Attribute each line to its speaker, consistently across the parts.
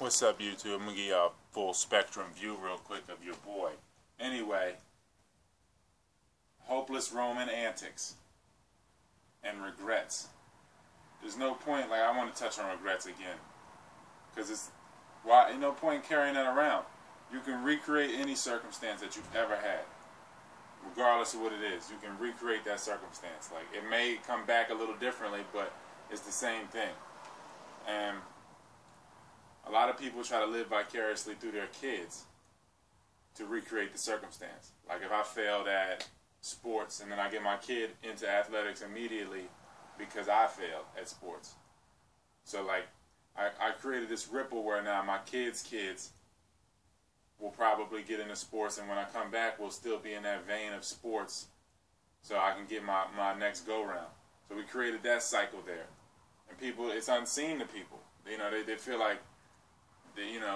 Speaker 1: What's up, YouTube? I'm gonna give you a full spectrum view, real quick, of your boy. Anyway, hopeless Roman antics and regrets. There's no point. Like I want to touch on regrets again, because it's why. No point carrying that around. You can recreate any circumstance that you've ever had, regardless of what it is. You can recreate that circumstance. Like it may come back a little differently, but it's the same thing. And of people try to live vicariously through their kids to recreate the circumstance. Like if I failed at sports and then I get my kid into athletics immediately because I failed at sports. So like I, I created this ripple where now my kids' kids will probably get into sports and when I come back we'll still be in that vein of sports so I can get my, my next go round. So we created that cycle there. And people it's unseen to people. You know, they, they feel like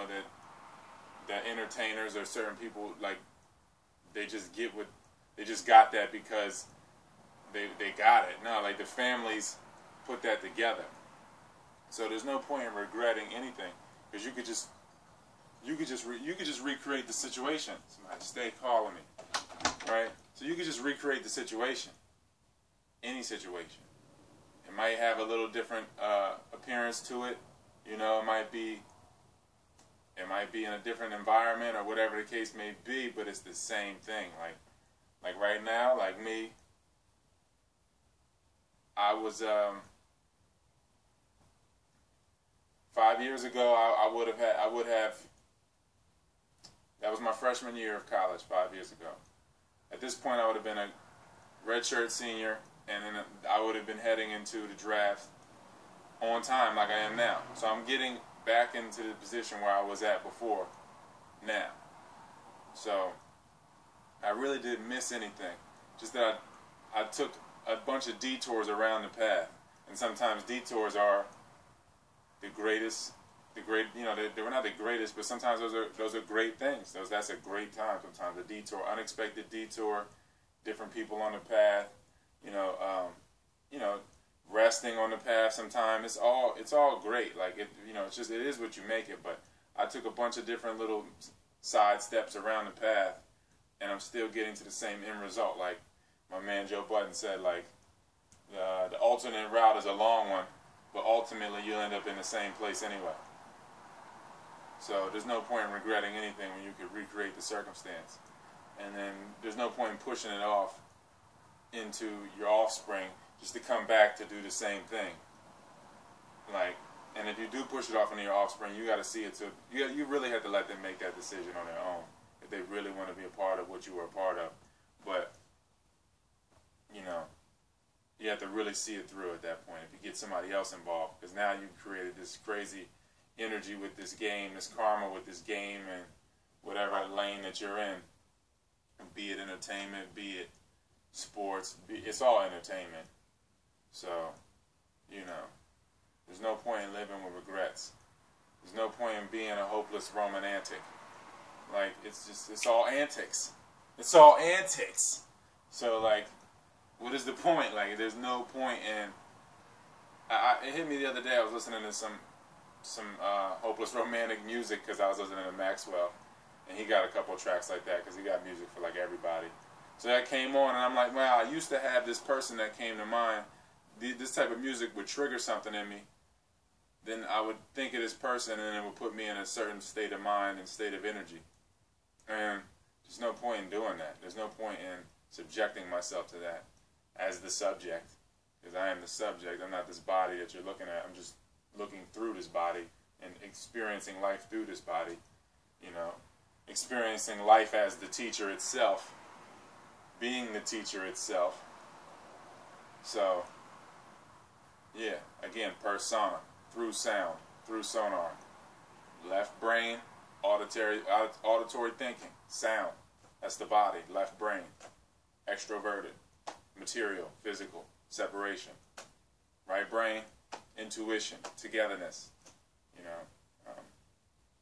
Speaker 1: that that entertainers or certain people like they just get what they just got that because they they got it. No, like the families put that together. So there's no point in regretting anything because you could just you could just re, you could just recreate the situation. Somebody stay calling me, right? So you could just recreate the situation, any situation. It might have a little different uh, appearance to it. You know, it might be it might be in a different environment or whatever the case may be, but it's the same thing. Like, like right now, like me, I was um, five years ago. I, I would have had. I would have. That was my freshman year of college, five years ago. At this point, I would have been a redshirt senior, and then I would have been heading into the draft on time, like I am now. So I'm getting back into the position where I was at before now. So I really didn't miss anything. Just that I, I took a bunch of detours around the path. And sometimes detours are the greatest, the great, you know, they, they were not the greatest, but sometimes those are those are great things. Those that's a great time. Sometimes a detour, unexpected detour, different people on the path, you know, um, you know, resting on the path sometime. It's all it's all great. Like it, you know, it's just it is what you make it. But I took a bunch of different little side steps around the path, and I'm still getting to the same end result. Like my man Joe Budden said, like uh, the alternate route is a long one, but ultimately you'll end up in the same place anyway. So there's no point in regretting anything when you could recreate the circumstance. And then there's no point in pushing it off into your offspring just to come back to do the same thing. Like, and if you do push it off into your offspring, you got to see it too. You you really have to let them make that decision on their own if they really want to be a part of what you were a part of. But you know, you have to really see it through at that point. If you get somebody else involved, because now you've created this crazy energy with this game, this karma with this game, and whatever lane that you're in, be it entertainment, be it sports, be, it's all entertainment. So, you know, there's no point in living with regrets. There's no point in being a hopeless Roman antic. Like, it's just, it's all antics. It's all antics. So, like, what is the point? Like, there's no point in. I, it hit me the other day. I was listening to some some uh, hopeless romantic music because I was listening to Maxwell, and he got a couple tracks like that because he got music for like everybody. So that came on, and I'm like, wow, I used to have this person that came to mind. This type of music would trigger something in me. Then I would think of this person, and it would put me in a certain state of mind and state of energy. And there's no point in doing that. There's no point in subjecting myself to that as the subject, because I am the subject. I'm not this body that you're looking at. I'm just looking through this body and experiencing life through this body. You know, experiencing life as the teacher itself being the teacher itself. So, again, persona, through sound, through sonar. Left brain, auditory, auditory thinking, sound. That's the body, left brain. Extroverted, material, physical, separation. Right brain, intuition, togetherness. You know, um,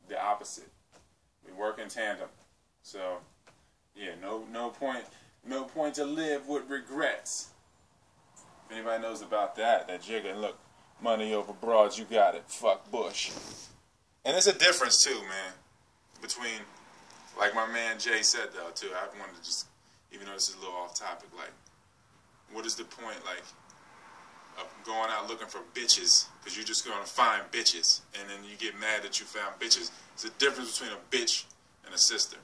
Speaker 1: the opposite. We work in tandem. So, yeah, no, no point no point to live with regrets. If anybody knows about that, that jigger, look, money over broads, you got it. Fuck Bush. And there's a difference too, man, between like my man Jay said though too. I wanted to just, even though this is a little off topic, like, what is the point, like, of going out looking for bitches because you're just going to find bitches, and then you get mad that you found bitches. There's a difference between a bitch and a sister.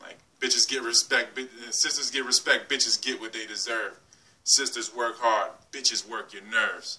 Speaker 1: Like bitches get respect, sisters get respect, bitches get what they deserve. Sisters work hard, bitches work your nerves.